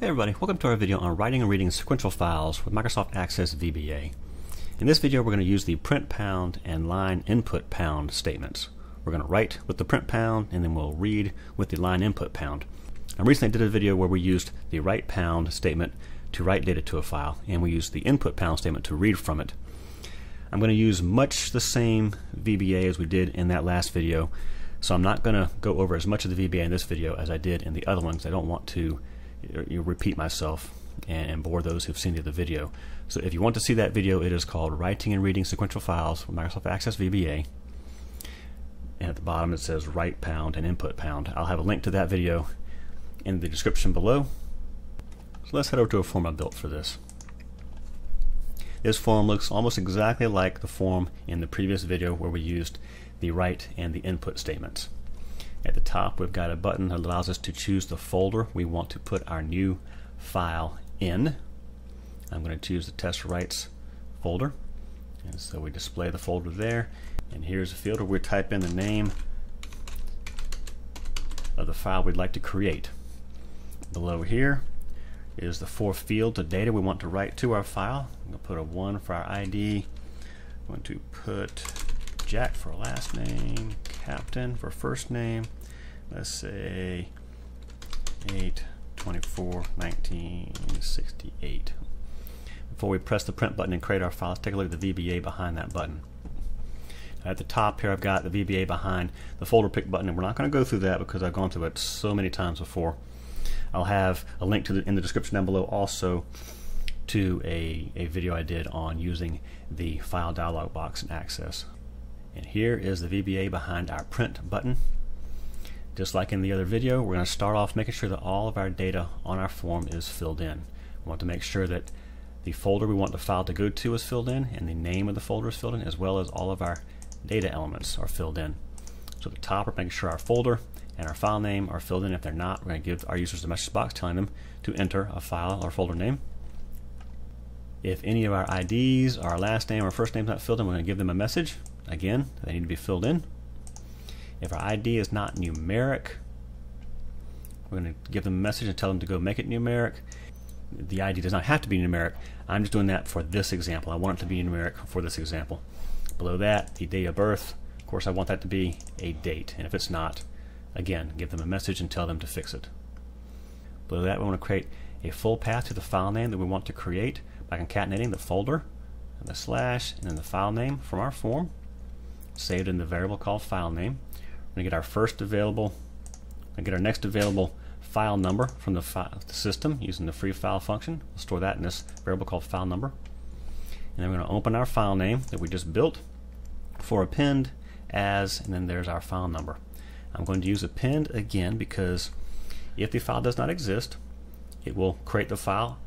Hey everybody, welcome to our video on writing and reading sequential files with Microsoft Access VBA. In this video we're going to use the print pound and line input pound statements. We're going to write with the print pound and then we'll read with the line input pound. I recently did a video where we used the write pound statement to write data to a file and we used the input pound statement to read from it. I'm going to use much the same VBA as we did in that last video so I'm not going to go over as much of the VBA in this video as I did in the other ones. I don't want to you repeat myself and, and, bore those who've seen the other video. So if you want to see that video, it is called Writing and Reading Sequential Files with Microsoft Access VBA. And at the bottom it says write pound and input pound. I'll have a link to that video in the description below. So let's head over to a form I built for this. This form looks almost exactly like the form in the previous video where we used the write and the input statements. At the top, we've got a button that allows us to choose the folder we want to put our new file in. I'm going to choose the test writes folder. And so we display the folder there. And here's a field where we type in the name of the file we'd like to create. Below here is the four fields of data we want to write to our file. I'm going to put a 1 for our ID. I'm going to put Jack for last name, Captain for first name. Let's say 8 24 1968. Before we press the print button and create our file, let's take a look at the VBA behind that button. At the top here, I've got the VBA behind the folder pick button, and we're not going to go through that because I've gone through it so many times before. I'll have a link to the, in the description down below also to a, a video I did on using the file dialog box in Access. And here is the VBA behind our print button. Just like in the other video, we're going to start off making sure that all of our data on our form is filled in. We want to make sure that the folder we want the file to go to is filled in and the name of the folder is filled in as well as all of our data elements are filled in. So at the top we're making sure our folder and our file name are filled in. If they're not, we're going to give our users a message box telling them to enter a file or folder name. If any of our IDs, our last name or first name is not filled in, we're going to give them a message Again, they need to be filled in. If our ID is not numeric, we're going to give them a message and tell them to go make it numeric. The ID does not have to be numeric. I'm just doing that for this example. I want it to be numeric for this example. Below that, the date of birth. Of course, I want that to be a date. And if it's not, again, give them a message and tell them to fix it. Below that, we want to create a full path to the file name that we want to create by concatenating the folder, and the slash, and then the file name from our form saved in the variable called file name. We're going to get our first available, and get our next available file number from the, the, system using the free file function. We'll store that in this variable called file number. And then we're going to open our file name that we just built for append as, and then there's our file number. I'm going to use append again because if the file does not exist, it will create the file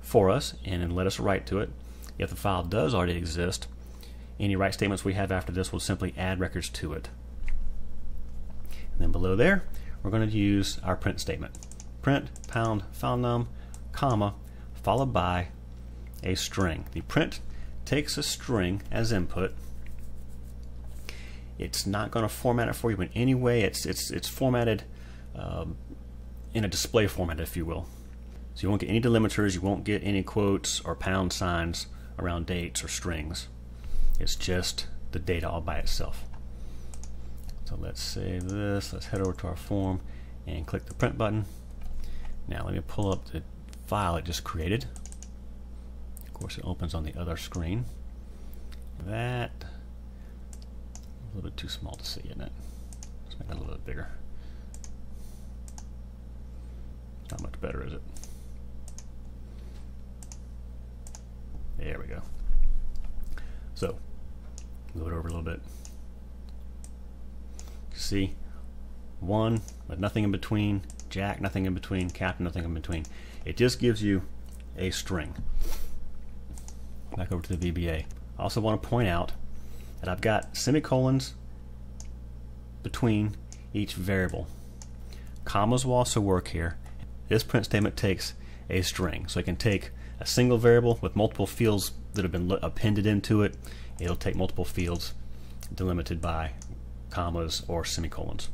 for us and then let us write to it. If the file does already exist, any write statements we have after this will simply add records to it. And then below there, we're going to use our print statement. Print pound file num, comma, followed by a string. The print takes a string as input. It's not going to format it for you in any way. It's it's it's formatted um, in a display format, if you will. So you won't get any delimiters. You won't get any quotes or pound signs around dates or strings. It's just the data all by itself. So let's save this. Let's head over to our form and click the print button. Now let me pull up the file it just created. Of course it opens on the other screen. That a little bit too small to see, isn't it? Let's make it a little bit bigger. Not much better, is it? There we go. So Move it over a little bit. See, one, but nothing in between, jack, nothing in between, captain, nothing in between. It just gives you a string. Back over to the VBA. I also want to point out that I've got semicolons between each variable. Commas will also work here. This print statement takes a string, so it can take a single variable with multiple fields that have been appended into it it'll take multiple fields delimited by commas or semicolons.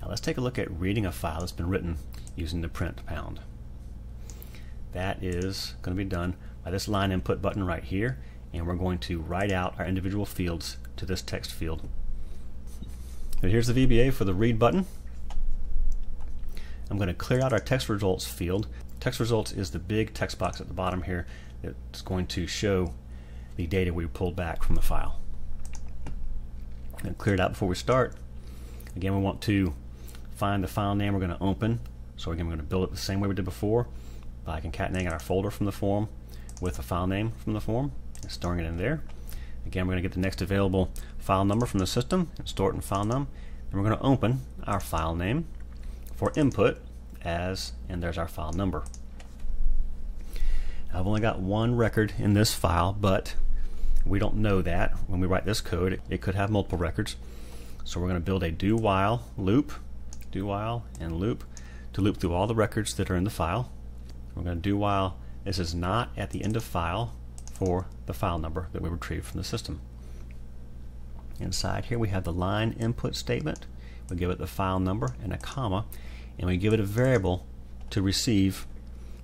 Now let's take a look at reading a file that's been written using the print pound. That is going to be done by this line input button right here and we're going to write out our individual fields to this text field. So here's the VBA for the read button. I'm going to clear out our text results field. Text results is the big text box at the bottom here that's going to show the data we pulled back from the file. And clear it out before we start. Again, we want to find the file name we're going to open. So again, we're going to build it the same way we did before by concatenating our folder from the form with the file name from the form and storing it in there. Again, we're going to get the next available file number from the system and store it in file num. Then we're going to open our file name for input as, and there's our file number. I've only got one record in this file, but we don't know that. When we write this code, it, could have multiple records. So we're going to build a do while loop, do while and loop to loop through all the records that are in the file. We're going to do while this is not at the end of file for the file number that we retrieved from the system. Inside here we have the line input statement. We give it the file number and a comma, and we give it a variable to receive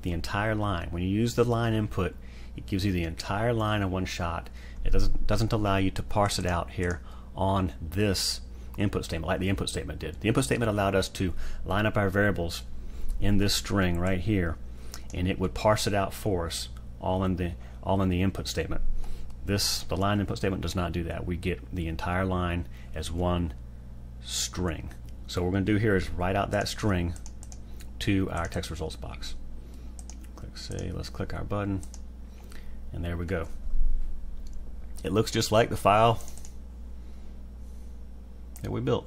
the entire line. When you use the line input, it gives you the entire line in one shot. It doesn't doesn't allow you to parse it out here on this input statement like the input statement did. The input statement allowed us to line up our variables in this string right here and it would parse it out for us all in the all in the input statement. This the line input statement does not do that. We get the entire line as one string. So what we're going to do here is write out that string to our text results box. Click save. Let's click our button, and there we go. It looks just like the file that we built.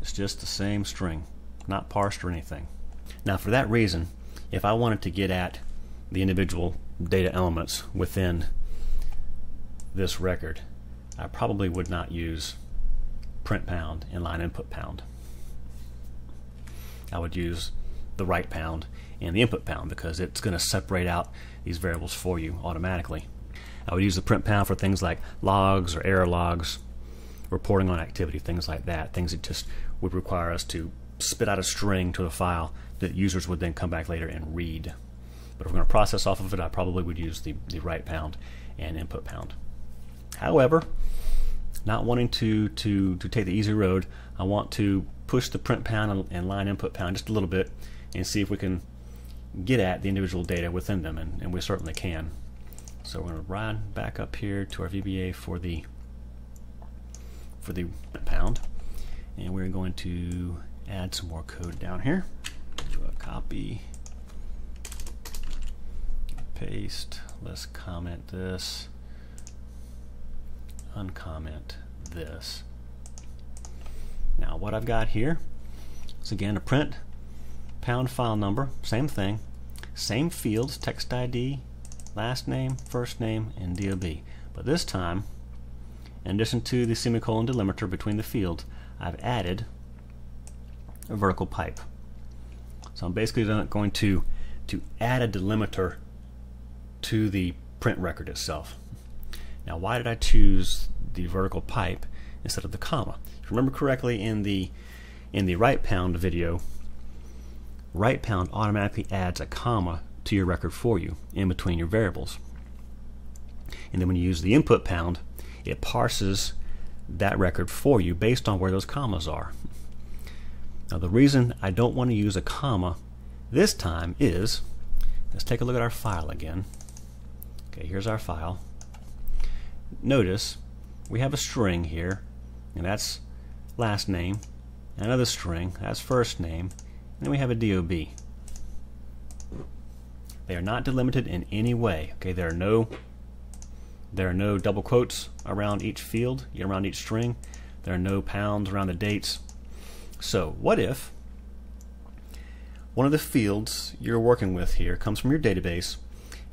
It's just the same string, not parsed or anything. Now for that reason, if I wanted to get at the individual data elements within this record, I probably would not use print pound and line input pound. I would use the write pound and the input pound because it's going to separate out these variables for you automatically. I would use the print pound for things like logs or error logs, reporting on activity, things like that, things that just would require us to spit out a string to a file that users would then come back later and read. But if we're going to process off of it, I probably would use the, the write pound and input pound. However, not wanting to, to, to take the easy road, I want to push the print pound and line input pound just a little bit and see if we can get at the individual data within them, and, and we certainly can. So we're going to run back up here to our VBA for the for the pound, and we're going to add some more code down here. Do a copy, paste. Let's comment this, uncomment this. Now what I've got here is again a print pound file number, same thing, same fields, text ID, last name, first name, and DOB. But this time, in addition to the semicolon delimiter between the fields, I've added a vertical pipe. So I'm basically going to, to add a delimiter to the print record itself. Now why did I choose the vertical pipe instead of the comma? If you remember correctly in the in the write pound video, write pound automatically adds a comma to your record for you in between your variables. And then when you use the input pound, it parses that record for you based on where those commas are. Now the reason I don't want to use a comma this time is, let's take a look at our file again. Okay, here's our file. Notice we have a string here, and that's last name, another string, that's first name, then we have a DOB. They are not delimited in any way. Okay, there are no there are no double quotes around each field, around each string. There are no pounds around the dates. So what if one of the fields you're working with here comes from your database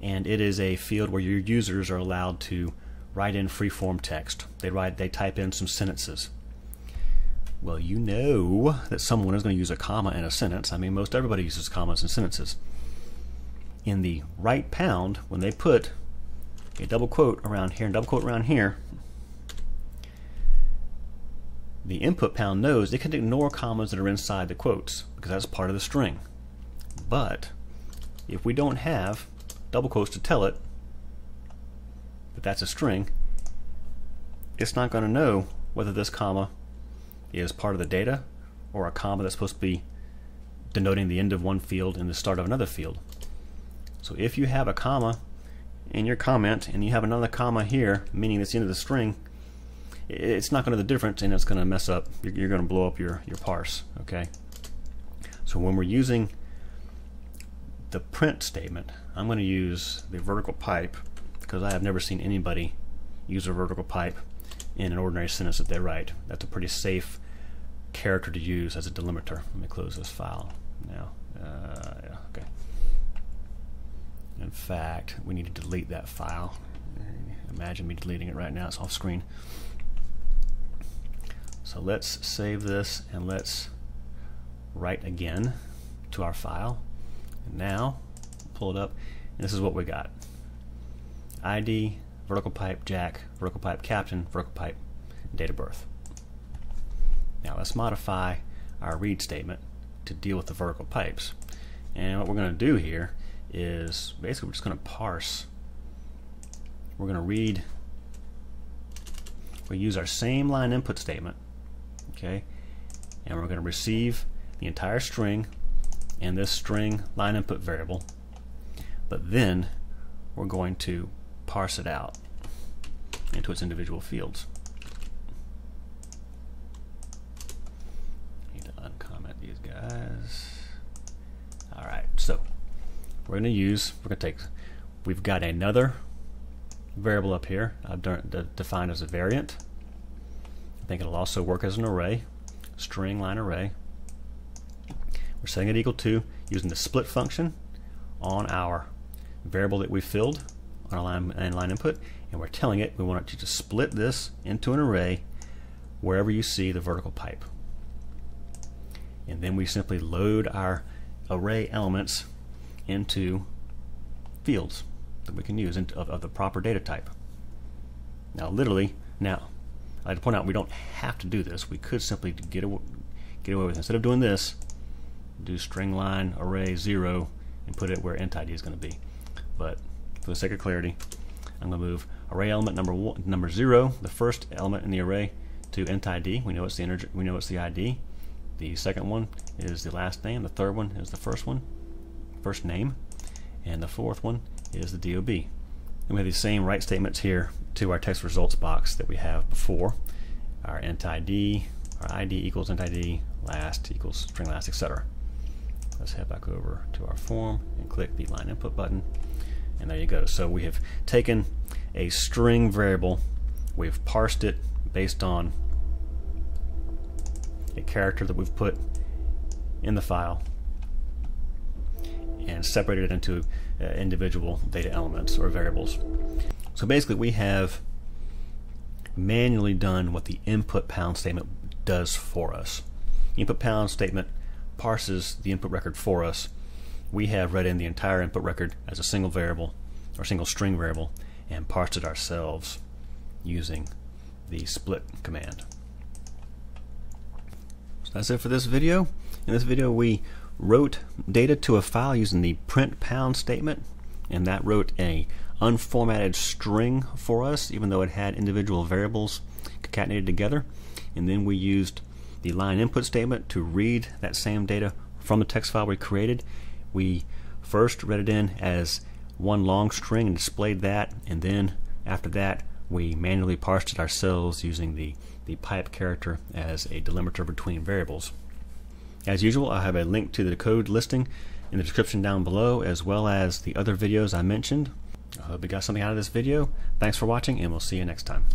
and it is a field where your users are allowed to write in free-form text. They write they type in some sentences. Well, you know that someone is going to use a comma in a sentence. I mean, most everybody uses commas in sentences. In the write pound, when they put a double quote around here and double quote around here, the input pound knows it can ignore commas that are inside the quotes because that's part of the string. But if we don't have double quotes to tell it that that's a string, it's not going to know whether this comma is part of the data or a comma that's supposed to be denoting the end of one field and the start of another field. So if you have a comma in your comment and you have another comma here, meaning it's the end of the string, it's not going to know the difference and it's going to mess up. You're, you're going to blow up your, your parse. Okay. So when we're using the print statement, I'm going to use the vertical pipe because I have never seen anybody use a vertical pipe in an ordinary sentence that they write. That's a pretty safe character to use as a delimiter. Let me close this file now. Uh, yeah, okay. In fact, we need to delete that file. Imagine me deleting it right now. It's off screen. So let's save this and let's write again to our file. And now, pull it up, and this is what we got. ID, vertical pipe jack, vertical pipe captain, vertical pipe date of birth. Now let's modify our read statement to deal with the vertical pipes. And what we're going to do here is basically we're just going to parse. We're going to read, we use our same line input statement, okay, and we're going to receive the entire string and this string line input variable, but then we're going to parse it out into its individual fields. Need to uncomment these guys. All right, so we're going to use, we're going to take, we've got another variable up here uh, I've done, defined as a variant. I think it'll also work as an array, string line array. We're setting it equal to using the split function on our variable that we filled on our line, and line input, and we're telling it we want it to just split this into an array wherever you see the vertical pipe. And then we simply load our array elements into fields that we can use of, of the proper data type. Now, literally, now, I'd to point out we don't have to do this. We could simply get, away, get away with it. Instead of doing this, do string line array 0 and put it where int id is going to be. But for the sake of clarity, I'm going to move array element number one, number 0, the first element in the array, to int id. We know it's the integer, we know it's the ID. The second one is the last name. The third one is the first one, first name, and the fourth one is the DOB. And we have the same write statements here to our text results box that we have before. Our int ID, our ID equals int ID, last equals string last, etc. Let's head back over to our form and click the line input button. And there you go. So we have taken a string variable, we've parsed it based on character that we've put in the file and separated it into uh, individual data elements or variables. So basically we have manually done what the input pound statement does for us. Input pound statement parses the input record for us. We have read in the entire input record as a single variable or single string variable and parsed it ourselves using the split command. That's it for this video. In this video we wrote data to a file using the print pound statement and that wrote a unformatted string for us even though it had individual variables concatenated together and then we used the line input statement to read that same data from the text file we created we first read it in as one long string and displayed that and then after that we manually parsed it ourselves using the the pipe character as a delimiter between variables as usual, I have a link to the code listing in the description down below, as well as the other videos I mentioned. I hope you got something out of this video. Thanks for watching, and we'll see you next time.